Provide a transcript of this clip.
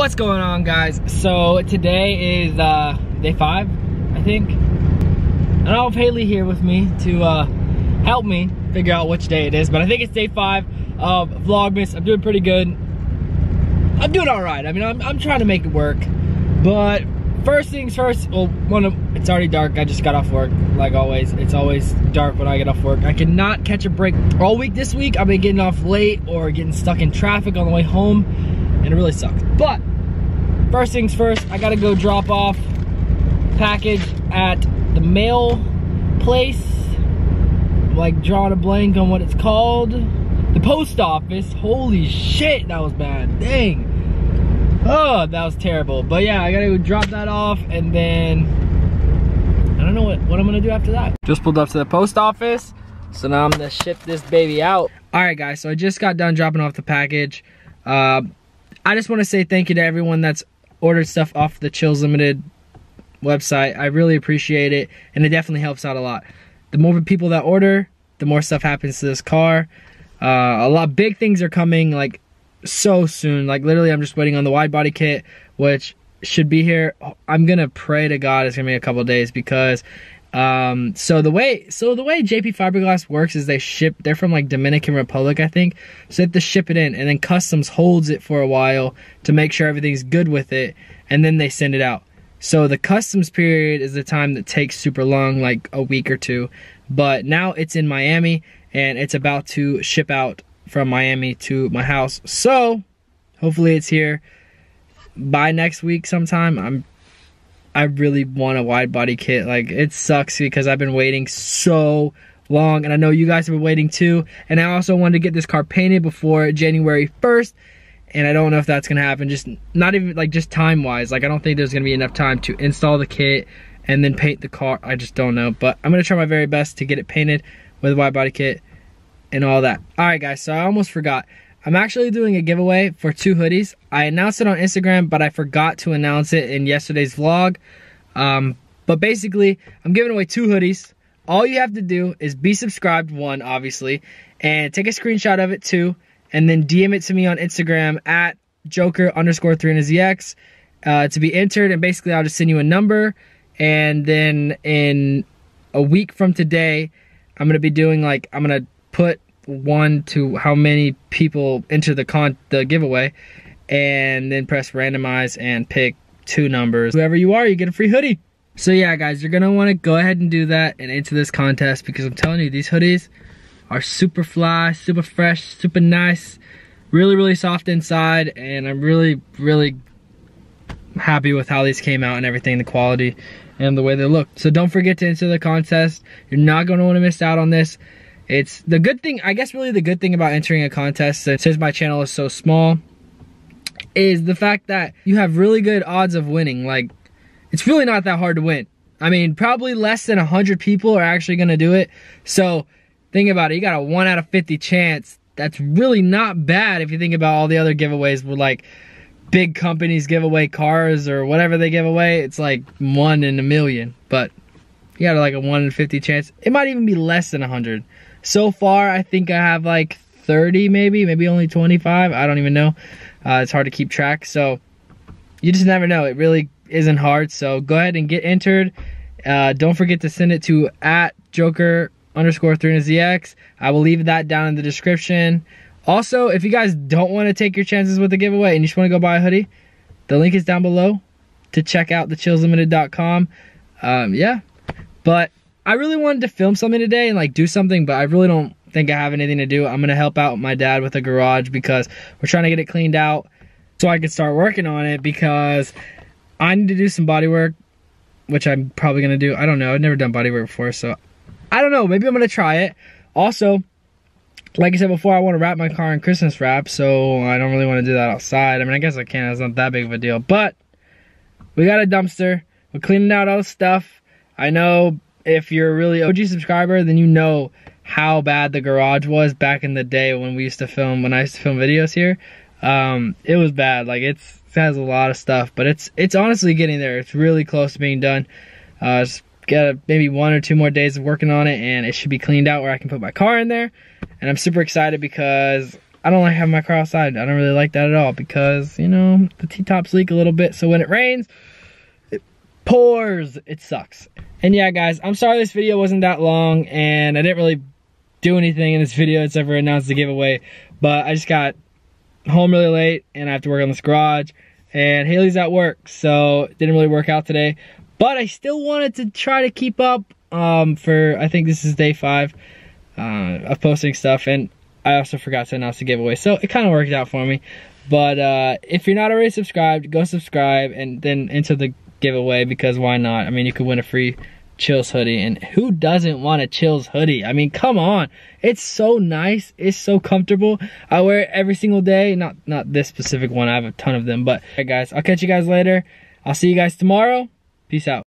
What's going on guys? So today is uh, day five, I think. And I have Haley here with me to uh, help me figure out which day it is, but I think it's day five of Vlogmas. I'm doing pretty good. I'm doing all right. I mean, I'm, I'm trying to make it work, but first things first, well, one of, it's already dark. I just got off work, like always. It's always dark when I get off work. I cannot catch a break all week this week. I've been getting off late or getting stuck in traffic on the way home, and it really sucks. But first things first, I gotta go drop off package at the mail place. I'm like drawing a blank on what it's called. The post office. Holy shit, that was bad. Dang. Oh, that was terrible. But yeah, I gotta go drop that off and then I don't know what, what I'm gonna do after that. Just pulled up to the post office. So now I'm gonna ship this baby out. All right, guys, so I just got done dropping off the package. Uh, I just wanna say thank you to everyone that's ordered stuff off the ChillZ Limited website. I really appreciate it, and it definitely helps out a lot. The more people that order, the more stuff happens to this car. Uh, a lot big things are coming like so soon. Like literally, I'm just waiting on the wide body kit, which should be here. I'm gonna pray to God it's gonna be a couple days because um so the way so the way JP fiberglass works is they ship they're from like Dominican Republic I think. So they have to ship it in and then customs holds it for a while to make sure everything's good with it and then they send it out. So the customs period is the time that takes super long like a week or two. But now it's in Miami and it's about to ship out from Miami to my house. So hopefully it's here by next week sometime. I'm I really want a wide body kit. Like it sucks because I've been waiting so long and I know you guys have been waiting too. And I also wanted to get this car painted before January 1st. And I don't know if that's gonna happen. Just not even like just time wise. Like I don't think there's gonna be enough time to install the kit and then paint the car. I just don't know. But I'm gonna try my very best to get it painted with a wide body kit and all that. All right guys, so I almost forgot. I'm actually doing a giveaway for two hoodies. I announced it on Instagram, but I forgot to announce it in yesterday's vlog. Um, but basically, I'm giving away two hoodies. All you have to do is be subscribed, one, obviously, and take a screenshot of it, two, and then DM it to me on Instagram at joker underscore 300ZX uh, to be entered. And basically, I'll just send you a number. And then in a week from today, I'm going to be doing like, I'm going to put one to how many people enter the con the giveaway and then press randomize and pick two numbers. Whoever you are, you get a free hoodie. So yeah, guys, you're gonna wanna go ahead and do that and enter this contest because I'm telling you, these hoodies are super fly, super fresh, super nice, really, really soft inside, and I'm really, really happy with how these came out and everything, the quality and the way they look. So don't forget to enter the contest. You're not gonna wanna miss out on this. It's the good thing, I guess really the good thing about entering a contest, since my channel is so small, is the fact that you have really good odds of winning. Like, it's really not that hard to win. I mean, probably less than 100 people are actually going to do it. So, think about it. You got a 1 out of 50 chance. That's really not bad if you think about all the other giveaways where, like, big companies give away cars or whatever they give away. It's like 1 in a million. But you got like a 1 in 50 chance. It might even be less than 100. So far, I think I have like 30 maybe, maybe only 25. I don't even know. Uh, it's hard to keep track. So you just never know. It really isn't hard. So go ahead and get entered. Uh, don't forget to send it to at Joker underscore 300ZX. I will leave that down in the description. Also, if you guys don't want to take your chances with the giveaway and you just want to go buy a hoodie, the link is down below to check out thechillzlimited.com. Um, yeah, but I really wanted to film something today and like do something, but I really don't think I have anything to do. I'm gonna help out my dad with a garage because we're trying to get it cleaned out so I can start working on it because I need to do some body work, which I'm probably gonna do. I don't know. I've never done body work before, so I don't know. Maybe I'm gonna try it. Also, like I said before, I want to wrap my car in Christmas wrap, so I don't really want to do that outside. I mean, I guess I can. It's not that big of a deal. But we got a dumpster. We're cleaning out all the stuff. I know if you're a really OG subscriber, then you know how bad the garage was back in the day when we used to film, when I used to film videos here. Um, it was bad. Like it's, it has a lot of stuff, but it's, it's honestly getting there. It's really close to being done. Uh, just got maybe one or two more days of working on it and it should be cleaned out where I can put my car in there. And I'm super excited because I don't like having my car outside. I don't really like that at all because, you know, the T-tops leak a little bit. So when it rains, pours. It sucks. And yeah, guys, I'm sorry this video wasn't that long and I didn't really do anything in this video except for announce the giveaway. But I just got home really late and I have to work on this garage and Haley's at work. So it didn't really work out today. But I still wanted to try to keep up um, for, I think this is day five uh, of posting stuff. And I also forgot to announce the giveaway. So it kind of worked out for me. But uh, if you're not already subscribed, go subscribe and then enter the giveaway because why not? I mean, you could win a free ChillZ hoodie. And who doesn't want a ChillZ hoodie? I mean, come on. It's so nice. It's so comfortable. I wear it every single day. Not not this specific one. I have a ton of them. But, hey guys, I'll catch you guys later. I'll see you guys tomorrow. Peace out.